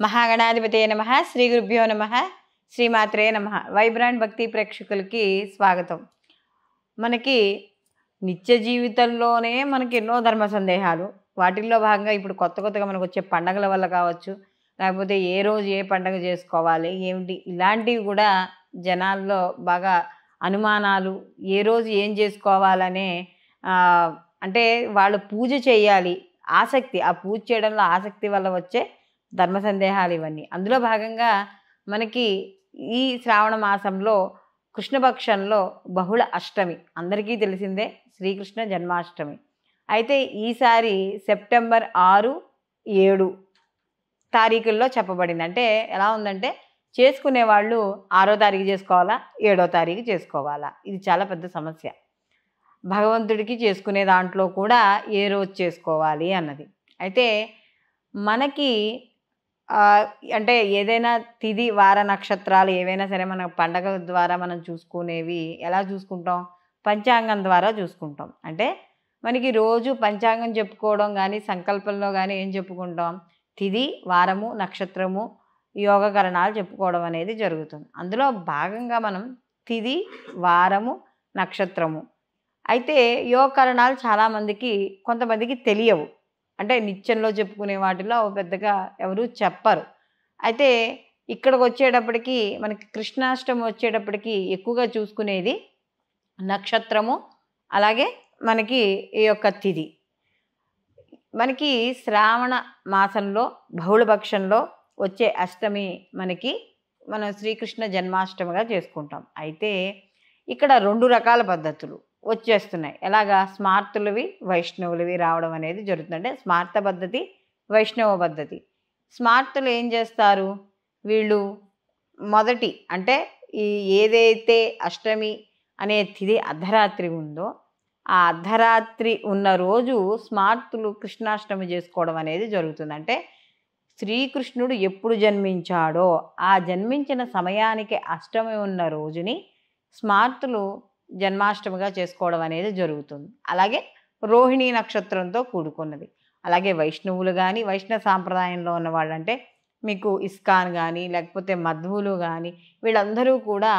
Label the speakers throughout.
Speaker 1: మహాగణాధిపతే నమ శ్రీ గురుభ్యో నమ శ్రీమాత్రే నమ. వైబ్రాండ్ భక్తి ప్రేక్షకులకి స్వాగతం. మనకి నిత్య జీవితంలోనే మనకి ఎన్నో ధర్మ సందేహాలు. వాటిల్లో భాగంగా ఇప్పుడు కొత్త కొత్తగా మనకు వచ్చే పండగల వల్ల కావచ్చు లేకపోతే ఏ రోజు ఏ పండగ చేసుకోవాలి ఏమిటి ఇలాంటివి కూడా జనాల్లో బాగా అనుమానాలు ఏ రోజు ఏం చేసుకోవాలనే అంటే వాళ్ళు పూజ చేయాలి ఆసక్తి. ఆ పూజ చేయడంలో ఆసక్తి వల్ల వచ్చే ధర్మ సందేహాలు ఇవన్నీ. అందులో భాగంగా మనకి ఈ శ్రావణ మాసంలో కృష్ణపక్షంలో బహుళ అష్టమి. అందరికీ తెలిసిందే శ్రీకృష్ణ జన్మాష్టమి. అయితే ఈసారి సెప్టెంబర్ ఆరు ఏడు తారీఖుల్లో చెప్పబడింది. అంటే ఎలా ఉందంటే చేసుకునే వాళ్ళు ఆరో తారీఖు చేసుకోవాలా ఏడో తారీఖు చేసుకోవాలా? ఇది చాలా పెద్ద సమస్య. భగవంతుడికి చేసుకునే దాంట్లో కూడా ఏ రోజు చేసుకోవాలి అన్నది. అయితే మనకి అంటే ఏదైనా తిది వార నక్షత్రాలు ఏవైనా సరే మన పండగ ద్వారా మనం చూసుకునేవి ఎలా చూసుకుంటాం? పంచాంగం ద్వారా చూసుకుంటాం. అంటే మనకి రోజు పంచాంగం చెప్పుకోవడం కానీ సంకల్పంలో కానీ ఏం చెప్పుకుంటాం? తిది వారము నక్షత్రము యోగకరణాలు చెప్పుకోవడం అనేది జరుగుతుంది. అందులో భాగంగా మనం తిది వారము నక్షత్రము. అయితే యోగకరణాలు చాలామందికి కొంతమందికి తెలియవు. అంటే నిత్యంలో చెప్పుకునే వాటిలో అవి పెద్దగా ఎవరు చెప్పరు. అయితే ఇక్కడికి వచ్చేటప్పటికి మనకి కృష్ణాష్టమి వచ్చేటప్పటికి ఎక్కువగా చూసుకునేది నక్షత్రము అలాగే మనకి ఈ యొక్క తిథి మనకి శ్రావణ మాసంలో బహుళపక్షంలో వచ్చే అష్టమి మనకి మనం శ్రీకృష్ణ జన్మాష్టమిగా చేసుకుంటాం. అయితే ఇక్కడ రెండు రకాల పద్ధతులు. వచ్చేస్తున్నాయి. ఎలాగా? స్మార్తులవి వైష్ణవులవి రావడం అనేది జరుగుతుంది అంటే స్మార్త పద్ధతి వైష్ణవ పద్ధతి. స్మార్తులు ఏం చేస్తారు? వీళ్ళు మొదటి అంటే ఈ ఏదైతే అష్టమి అనే తిది అర్ధరాత్రి ఉందో ఆ అర్ధరాత్రి ఉన్న రోజు స్మార్తులు కృష్ణాష్టమి చేసుకోవడం అనేది జరుగుతుంది. అంటే శ్రీకృష్ణుడు ఎప్పుడు జన్మించాడో ఆ జన్మించిన సమయానికి అష్టమి ఉన్న రోజుని స్మార్తులు జన్మాష్టమిగా చేసుకోవడం అనేది జరుగుతుంది. అలాగే రోహిణీ నక్షత్రంతో కూడుకున్నది. అలాగే వైష్ణవులు కానీ వైష్ణవ సాంప్రదాయంలో ఉన్న వాళ్ళంటే మీకు ఇస్కాన్ కానీ లేకపోతే మధ్వులు కానీ వీళ్ళందరూ కూడా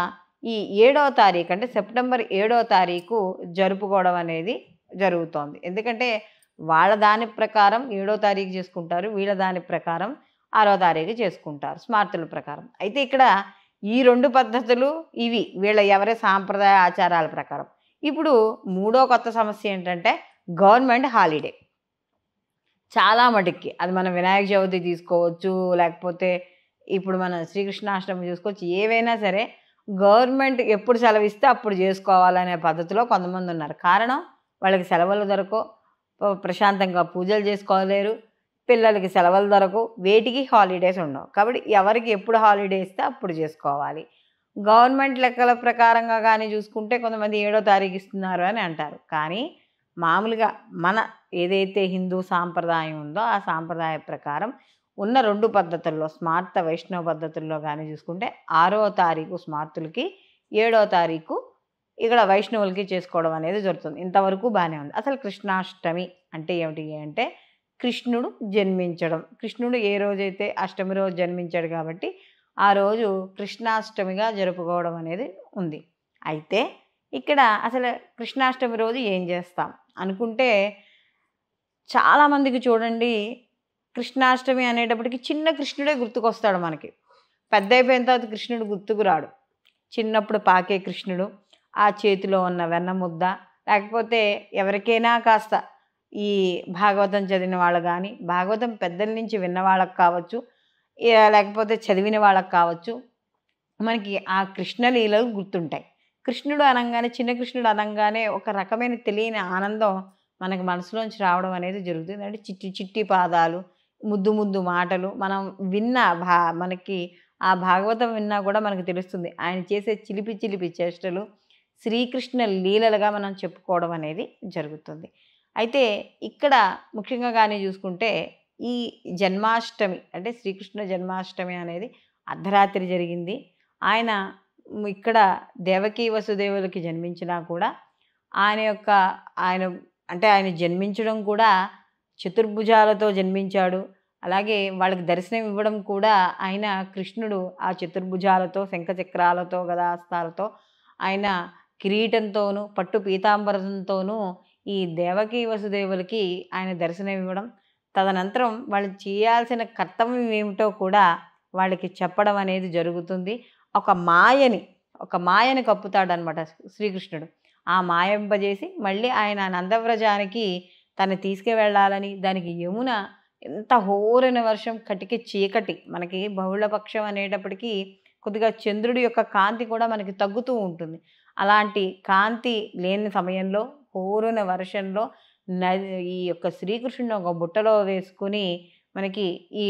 Speaker 1: ఈ ఏడవ తారీఖు అంటే సెప్టెంబర్ ఏడవ తారీఖు జరుపుకోవడం అనేది జరుగుతోంది. ఎందుకంటే వాళ్ళ దాని ప్రకారం ఏడో తారీఖు చేసుకుంటారు వీళ్ళ దాని ప్రకారం ఆరో తారీఖు చేసుకుంటారు స్మార్తుల ప్రకారం. అయితే ఇక్కడ ఈ రెండు పద్ధతులు ఇవి. వీళ్ళ ఎవరి సాంప్రదాయ ఆచారాల ప్రకారం. ఇప్పుడు మూడో కొత్త సమస్య ఏంటంటే గవర్నమెంట్ హాలిడే. చాలా మటుక్కి. అది మనం వినాయక చవితి తీసుకోవచ్చు లేకపోతే ఇప్పుడు మనం శ్రీకృష్ణాష్టమి చూసుకోవచ్చు ఏవైనా సరే గవర్నమెంట్ ఎప్పుడు సెలవిస్తే అప్పుడు చేసుకోవాలనే పద్ధతిలో కొంతమంది ఉన్నారు. కారణం? వాళ్ళకి సెలవులు దొరకవు. ప్రశాంతంగా పూజలు చేసుకోలేరు. పిల్లలకి సెలవులు దొరకవు వేటికి హాలిడేస్ ఉండవు. కాబట్టి ఎవరికి ఎప్పుడు హాలిడే ఇస్తే అప్పుడు చేసుకోవాలి. గవర్నమెంట్ లెక్కల ప్రకారంగా కానీ చూసుకుంటే కొంతమంది ఏడో తారీఖు ఇస్తున్నారు అని అంటారు. కానీ మామూలుగా మన ఏదైతే హిందూ సాంప్రదాయం ఉందో ఆ సాంప్రదాయ ప్రకారం ఉన్న రెండు పద్ధతుల్లో స్మార్త వైష్ణవ పద్ధతుల్లో కానీ చూసుకుంటే ఆరో తారీఖు స్మార్తులకి ఏడో తారీఖు ఇక్కడ వైష్ణవులకి చేసుకోవడం అనేది జరుగుతుంది. ఇంతవరకు బాగానే ఉంది. అసలు కృష్ణాష్టమి అంటే ఏమిటి అంటే కృష్ణుడు జన్మించడం. కృష్ణుడు ఏ రోజైతే అష్టమి రోజు జన్మించాడు కాబట్టి ఆ రోజు కృష్ణాష్టమిగా జరుపుకోవడం అనేది ఉంది. అయితే ఇక్కడ అసలు కృష్ణాష్టమి రోజు ఏం చేస్తాం? అనుకుంటే చాలామందికి చూడండి కృష్ణాష్టమి అనేటప్పటికి చిన్న కృష్ణుడే గుర్తుకొస్తాడు మనకి. పెద్ద అయిపోయిన తర్వాత కృష్ణుడు గుర్తుకు రాడు. చిన్నప్పుడు పాకే కృష్ణుడు ఆ చేతిలో ఉన్న వెన్న ముద్ద లేకపోతే ఎవరికైనా కాస్త ఈ భాగవతం చదివిన వాళ్ళు కానీ భాగవతం పెద్దల నుంచి విన్న వాళ్ళకి కావచ్చు లేకపోతే చదివిన వాళ్ళకి కావచ్చు మనకి ఆ కృష్ణలీలలు గుర్తుంటాయి. కృష్ణుడు అనగానే చిన్న కృష్ణుడు అనగానే ఒక రకమైన తెలియని ఆనందం మనకి మనసులోంచి రావడం అనేది జరుగుతుంది. అంటే చిట్టి చిట్టి పాదాలు ముద్దు ముద్దు మాటలు మనం విన్న భా మనకి ఆ భాగవతం విన్నా కూడా మనకు తెలుస్తుంది. ఆయన చేసే చిలిపి చిలిపి చేష్టలు శ్రీకృష్ణ లీలలుగా మనం చెప్పుకోవడం అనేది జరుగుతుంది. అయితే ఇక్కడ ముఖ్యంగా కానీ చూసుకుంటే ఈ జన్మాష్టమి అంటే శ్రీకృష్ణ జన్మాష్టమి అనేది అర్ధరాత్రి జరిగింది. ఆయన ఇక్కడ దేవకీ వసుదేవులకి జన్మించినా కూడా ఆయన యొక్క ఆయన అంటే ఆయన జన్మించడం కూడా చతుర్భుజాలతో జన్మించాడు. అలాగే వాళ్ళకి దర్శనం ఇవ్వడం కూడా ఆయన కృష్ణుడు ఆ చతుర్భుజాలతో శంఖచక్రాలతో గదాస్తాలతో ఆయన కిరీటంతోనూ పట్టు పీతాంబరంతోనూ ఈ దేవకీ వసుదేవులకి ఆయన దర్శనం ఇవ్వడం తదనంతరం వాళ్ళు చేయాల్సిన కర్తవ్యం ఏమిటో కూడా వాళ్ళకి చెప్పడం అనేది జరుగుతుంది. ఒక మాయని ఒక మాయని కప్పుతాడనమాట శ్రీకృష్ణుడు. ఆ మాయంపజేసి మళ్ళీ ఆయన నందవ్రజానికి తను తీసుకువెళ్ళాలని దానికి యమున ఎంత హోరైన వర్షం కటికి చీకటి మనకి బహుళపక్షం అనేటప్పటికీ కొద్దిగా చంద్రుడి యొక్క కాంతి కూడా మనకి తగ్గుతూ ఉంటుంది. అలాంటి కాంతి లేని సమయంలో హోరున వర్షంలో నది ఈ యొక్క శ్రీకృష్ణుని ఒక బుట్టలో వేసుకుని మనకి ఈ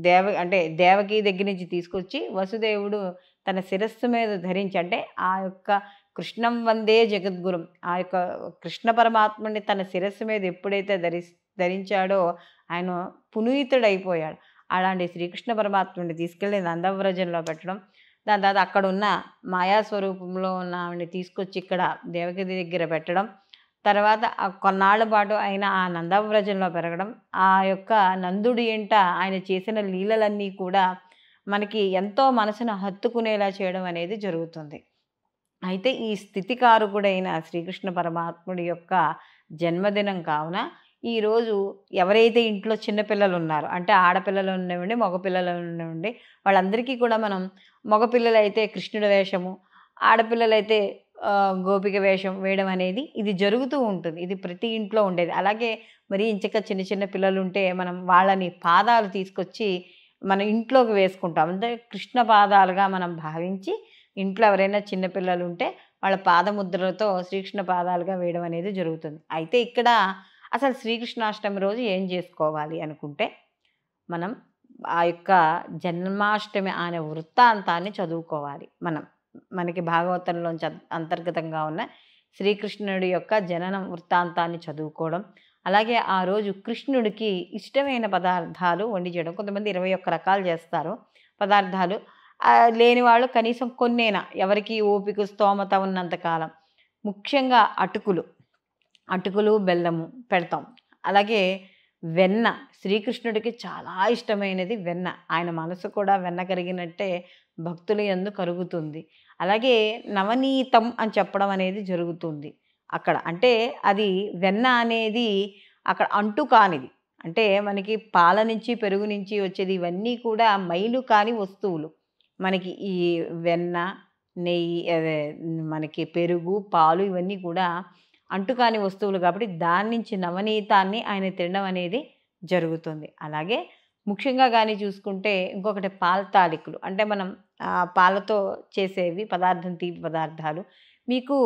Speaker 1: దేవ అంటే దేవకి దగ్గర నుంచి తీసుకొచ్చి వసుదేవుడు తన శిరస్సు మీద ధరించి అంటే ఆ యొక్క కృష్ణం వందే జగద్గురం ఆ యొక్క కృష్ణ పరమాత్మని తన శిరస్సు మీద ఎప్పుడైతే ధరి ధరించాడో ఆయన పునీతుడైపోయాడు. అలాంటి శ్రీకృష్ణ పరమాత్మని తీసుకెళ్ళి నందవ్రజంలో పెట్టడం దాని తర్వాత అక్కడ ఉన్న మాయా స్వరూపంలో ఉన్న ఆవిడని తీసుకొచ్చి ఇక్కడ దేవకి దగ్గర పెట్టడం. తర్వాత కొన్నాళ్ళ పాటు ఆయన ఆ నందవ్రజంలో పెరగడం. ఆ యొక్క నందుడి ఎంట ఆయన చేసిన లీలలన్నీ కూడా మనకి ఎంతో మనసును హత్తుకునేలా చేయడం అనేది జరుగుతుంది. అయితే ఈ స్థితికారకుడైన శ్రీకృష్ణ పరమాత్ముడి యొక్క జన్మదినం కావున ఈరోజు ఎవరైతే ఇంట్లో చిన్నపిల్లలు ఉన్నారో అంటే ఆడపిల్లలు ఉండేవండి మగపిల్లలు ఉండేవండి వాళ్ళందరికీ కూడా మనం మగపిల్లలు అయితే కృష్ణుడి వేషము ఆడపిల్లలైతే గోపిక వేషం వేయడం అనేది ఇది జరుగుతూ ఉంటుంది. ఇది ప్రతి ఇంట్లో ఉండేది. అలాగే మరి ఇంచక చిన్న చిన్న పిల్లలు ఉంటే మనం వాళ్ళని పాదాలు తీసుకొచ్చి మన ఇంట్లోకి వేసుకుంటాం. అంటే కృష్ణ పాదాలుగా మనం భావించి ఇంట్లో ఎవరైనా చిన్నపిల్లలు ఉంటే వాళ్ళ పాదముద్రలతో శ్రీకృష్ణ పాదాలుగా వేయడం అనేది జరుగుతుంది. అయితే ఇక్కడ అసలు శ్రీకృష్ణాష్టమి రోజు ఏం చేసుకోవాలి అనుకుంటే మనం ఆ యొక్క జన్మాష్టమి అనే వృత్తాంతాన్ని చదువుకోవాలి మనం. మనకి భాగవతంలోంచి అంతర్గతంగా ఉన్న శ్రీకృష్ణుడి యొక్క జననం వృత్తాంతాన్ని చదువుకోవడం అలాగే ఆ రోజు కృష్ణుడికి ఇష్టమైన పదార్థాలు వండి చేయడం. కొంతమంది ఇరవై ఒక్క రకాలు చేస్తారు పదార్థాలు. లేని వాళ్ళు కనీసం కొన్నేనా ఎవరికి ఓపిక స్తోమత ఉన్నంతకాలం ముఖ్యంగా అటుకులు. అటుకులు బెల్లము పెడతాం. అలాగే వెన్న శ్రీకృష్ణుడికి చాలా ఇష్టమైనది వెన్న. ఆయన మనసు కూడా వెన్న కరిగినట్టే భక్తుల ఎందు కరుగుతుంది. అలాగే నవనీతం అని చెప్పడం అనేది జరుగుతుంది అక్కడ. అంటే అది వెన్న అనేది అక్కడ అంటు కానిది. అంటే మనకి పాల నుంచి పెరుగు నుంచి వచ్చేది ఇవన్నీ కూడా మైలు కాని వస్తువులు. మనకి ఈ వెన్న నెయ్యి అదే మనకి పెరుగు పాలు ఇవన్నీ కూడా అంటుకాని వస్తువులు కాబట్టి దాని నుంచి నవనీతాన్ని ఆయన తినడం అనేది జరుగుతుంది. అలాగే ముఖ్యంగా కానీ చూసుకుంటే ఇంకొకటి పాల తాలికలు. అంటే మనం ఆ, పాలతో చేసేవి పదార్థం తీపి పదార్థాలు. మీకు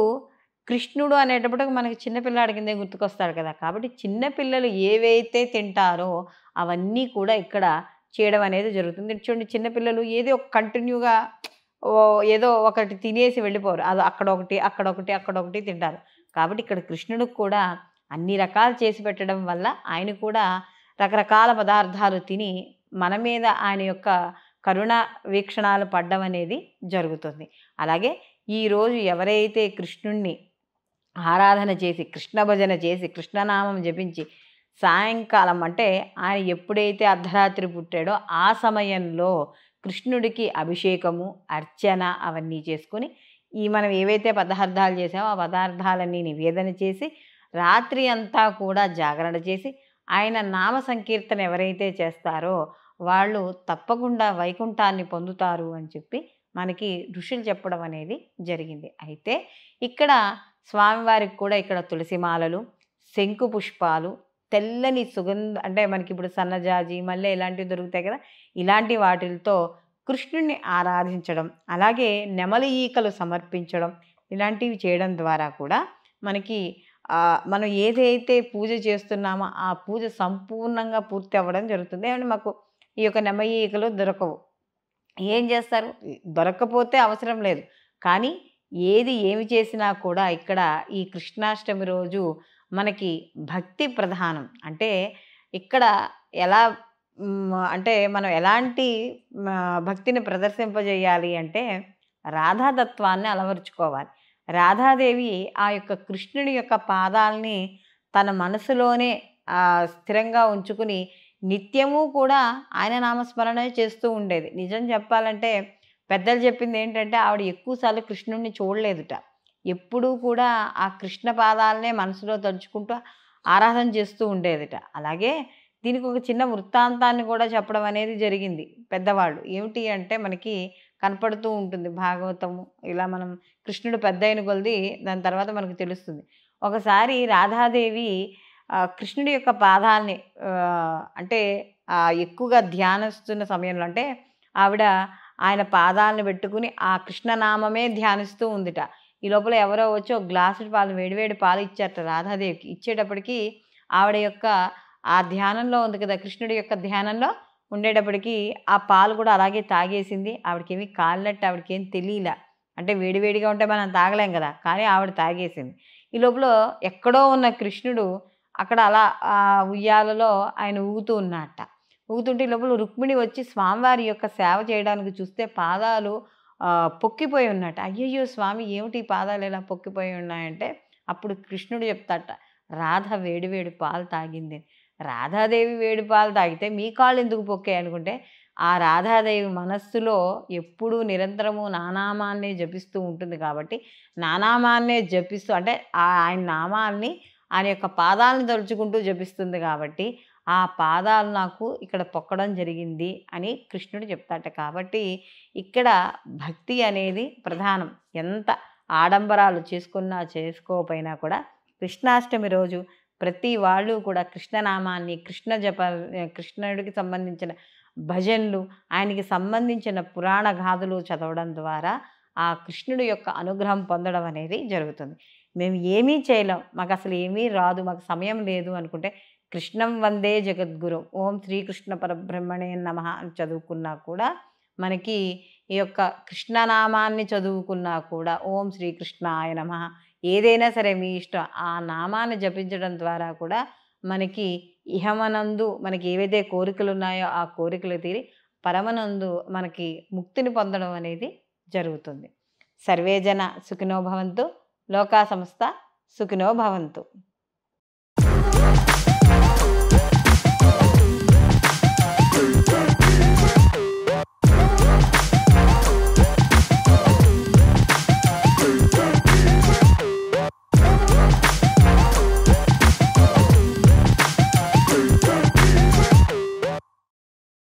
Speaker 1: కృష్ణుడు అనేటప్పటికి మనకి చిన్నపిల్లాడి కిందే గుర్తుకొస్తాడు కదా. కాబట్టి చిన్నపిల్లలు ఏవైతే తింటారో అవన్నీ కూడా ఇక్కడ చేయడం అనేది జరుగుతుంది. చూడండి చిన్నపిల్లలు ఏదో ఒక కంటిన్యూగా ఓ ఏదో ఒకటి తినేసి వెళ్ళిపోరు. అది అక్కడ ఒకటి అక్కడ ఒకటి అక్కడ ఒకటి తింటారు. కాబట్టి ఇక్కడ కృష్ణుడికి కూడా అన్ని రకాలు చేసి పెట్టడం వల్ల ఆయన కూడా రకరకాల పదార్థాలు తిని మన మీద ఆయన యొక్క కరుణ వీక్షణాలు పడ్డం అనేది జరుగుతుంది. అలాగే ఈరోజు ఎవరైతే కృష్ణుణ్ణి ఆరాధన చేసి కృష్ణ భజన చేసి కృష్ణనామం జపించి సాయంకాలం అంటే ఆయన ఎప్పుడైతే అర్ధరాత్రి పుట్టాడో ఆ సమయంలో కృష్ణుడికి అభిషేకము అర్చన అవన్నీ చేసుకొని ఈ మనం ఏవైతే పదార్థాలు చేసామో ఆ పదార్థాలన్నీ నివేదన చేసి రాత్రి అంతా కూడా జాగరణ చేసి ఆయన నామ సంకీర్తన ఎవరైతే చేస్తారో వాళ్ళు తప్పకుండా వైకుంఠాన్ని పొందుతారు అని చెప్పి మనకి ఋషులు చెప్పడం అనేది జరిగింది. అయితే ఇక్కడ స్వామివారికి కూడా ఇక్కడ తులసిమాలలు శంకు పుష్పాలు తెల్లని సుగంధ అంటే మనకి ఇప్పుడు సన్నజాజి మళ్ళీ ఇలాంటివి దొరుకుతాయి కదా ఇలాంటి వాటిలతో కృష్ణుణ్ణి ఆరాధించడం అలాగే నెమలి ఈకలు సమర్పించడం ఇలాంటివి చేయడం ద్వారా కూడా మనకి మనం ఏదైతే పూజ చేస్తున్నామో ఆ పూజ సంపూర్ణంగా పూర్తి అవ్వడం జరుగుతుంది. ఏమంటే మాకు ఈ యొక్క నెమలి ఈకలు దొరకవు. ఏం చేస్తారు? దొరకకపోతే అవసరం లేదు. కానీ ఏది ఏమి చేసినా కూడా ఇక్కడ ఈ కృష్ణాష్టమి రోజు మనకి భక్తి ప్రధానం. అంటే ఇక్కడ ఎలా అంటే మనం ఎలాంటి భక్తిని ప్రదర్శింపజేయాలి అంటే రాధాతత్వాన్ని అలవరుచుకోవాలి. రాధాదేవి ఆ యొక్క కృష్ణుడి యొక్క పాదాలని తన మనసులోనే స్థిరంగా ఉంచుకుని నిత్యము కూడా ఆయన నామస్మరణే చేస్తూ ఉండేది. నిజం చెప్పాలంటే పెద్దలు చెప్పింది ఏంటంటే ఆవిడ ఎక్కువసార్లు కృష్ణుడిని చూడలేదుట. ఎప్పుడూ కూడా ఆ కృష్ణ పాదాలనే మనసులో తలుచుకుంటూ ఆరాధన చేస్తూ ఉండేదిట. అలాగే దీనికి ఒక చిన్న వృత్తాంతాన్ని కూడా చెప్పడం అనేది జరిగింది పెద్దవాళ్ళు. ఏమిటి అంటే మనకి కనపడుతూ ఉంటుంది భాగవతము. ఇలా మనం కృష్ణుడు పెద్ద అయిన కొలది దాని తర్వాత మనకు తెలుస్తుంది. ఒకసారి రాధాదేవి కృష్ణుడి యొక్క పాదాలని అంటే ఎక్కువగా ధ్యానిస్తున్న సమయంలో అంటే ఆవిడ ఆయన పాదాలను పెట్టుకుని ఆ కృష్ణనామమే ధ్యానిస్తూ ఉందిట. ఈ లోపల ఎవరో వచ్చి ఒక గ్లాసు పాలు వేడివేడి పాలు ఇచ్చారట రాధాదేవికి. ఇచ్చేటప్పటికి ఆవిడ యొక్క ఆ ధ్యానంలో ఉంది కదా కృష్ణుడి యొక్క ధ్యానంలో ఉండేటప్పటికి ఆ పాలు కూడా అలాగే తాగేసింది. ఆవిడకేమి కాలినట్టు ఆవిడకేం తెలియలే. అంటే వేడివేడిగా ఉంటే మనం తాగలేం కదా కానీ ఆవిడ తాగేసింది. ఈ లోపల ఎక్కడో ఉన్న కృష్ణుడు అక్కడ అలా ఆ ఉయ్యాలలో ఆయన ఊగుతూ ఉన్నట్ట ఊగుతుంటే ఈ లోపల రుక్మిణి వచ్చి స్వామివారి యొక్క సేవ చేయడానికి చూస్తే పాదాలు పొక్కిపోయి ఉన్నట్ట అయ్యయ్యో స్వామి ఏమిటి పాదాలు ఇలా పొక్కిపోయి ఉన్నాయంటే అప్పుడు కృష్ణుడు చెప్తాట రాధ వేడివేడి పాలు తాగింది. రాధాదేవి వేడి పాలు తాగితే మీ కాళ్ళు ఎందుకు పొక్కాయి అనుకుంటే ఆ రాధాదేవి మనస్సులో ఎప్పుడూ నిరంతరము నానామాన్నే జపిస్తూ ఉంటుంది కాబట్టి నానామాన్నే జపిస్తూ అంటే ఆ ఆయన నామాల్ని ఆయన యొక్క పాదాలను తలుచుకుంటూ జపిస్తుంది కాబట్టి ఆ పాదాలు నాకు ఇక్కడ పొక్కడం జరిగింది అని కృష్ణుడు చెప్తాట. కాబట్టి ఇక్కడ భక్తి అనేది ప్రధానం. ఎంత ఆడంబరాలు చేసుకున్నా చేసుకోకపోయినా కూడా కృష్ణాష్టమి రోజు ప్రతి వాళ్ళు కూడా కృష్ణనామాన్ని కృష్ణ జప కృష్ణుడికి సంబంధించిన భజనలు ఆయనకి సంబంధించిన పురాణ గాథలు చదవడం ద్వారా ఆ కృష్ణుడి యొక్క అనుగ్రహం పొందడం అనేది జరుగుతుంది. మేము ఏమీ చేయలేం. మాకు అసలు ఏమీ రాదు. మాకు సమయం లేదు అనుకుంటే కృష్ణం వందే జగద్గురు. ఓం శ్రీకృష్ణ పరబ్రహ్మణే నమ అని చదువుకున్నా కూడా మనకి ఈ యొక్క కృష్ణనామాన్ని చదువుకున్నా కూడా ఓం శ్రీకృష్ణ ఆయన నమ ఏదైనా సరే మీ ఇష్టం. ఆ నామాన్ని జపించడం ద్వారా కూడా మనకి ఇహమనందు మనకి ఏవైతే కోరికలు ఉన్నాయో ఆ కోరికలు తీరి పరమనందు మనకి ముక్తిని పొందడం అనేది జరుగుతుంది. సర్వేజన సుఖినోభవంతు లోకా సంస్థ సుఖినోభవంతు